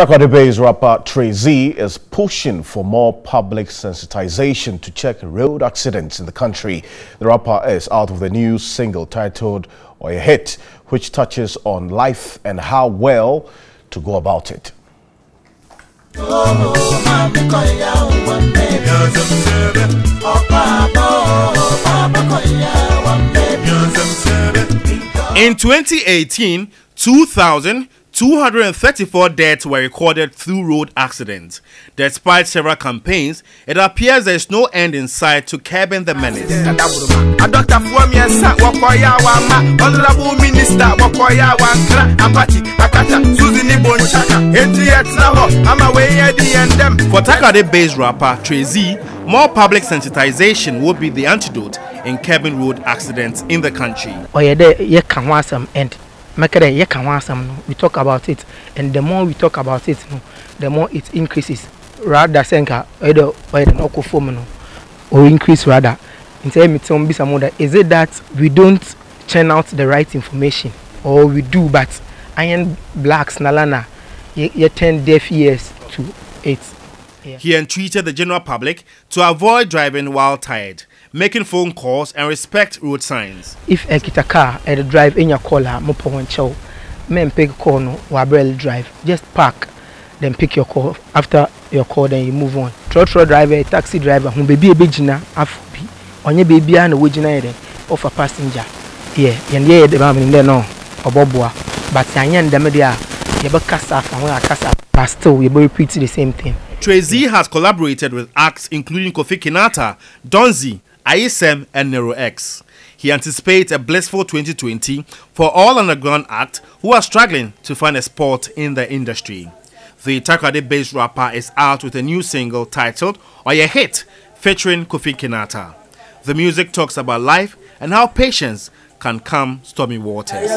Takoradi-based rapper Tray Zee is pushing for more public sensitization to check road accidents in the country. The rapper is out with a new single titled Or a Hit, which touches on life and how well to go about it. In 2018, 2,000 234 deaths were recorded through road accidents. Despite several campaigns, it appears there is no end in sight to curbing the menace. For Takoradi-based rapper Tray Zee, more public sensitization would be the antidote in curbing road accidents in the country. Mɛka dɛ yɛka ho asɛm no we talk about it. And the more we talk about it no the more it increases. Rather sɛ nka ɔyɛ dɛ ɔyɛ dɛ ɔkɔ fam no or increase rather. Nti ɛmi tí wɔn bisa mo dɛ is it that we don't churn out the right information? Or we do but iron blacks nalana yɛ yɛ turn deaf ears to it. Yeah. He entreated the general public to avoid driving while tired, making phone calls and respect road signs. If a kita car and drive in your caller, mo po chow, men pick call no wabrel drive. Just park, then pick your call. After your call, then you move on. Trotro driver, taxi driver, who baby a bigina, afubi. Onye baby and a wajina of a passenger. Yeah, and yeah, the man in there no, or bobwa. But Yanyan Demedia, you have a casa, and we are casa, but still, you repeat the same thing. Tray Zee has collaborated with acts including Kofi Kinata, Donzi, ISM, and Nero X. He anticipates a blissful 2020 for all underground acts who are struggling to find a spot in the industry. The Takoradi-based rapper is out with a new single titled Oye Hit featuring Kofi Kinata. The music talks about life and how patience can calm stormy waters.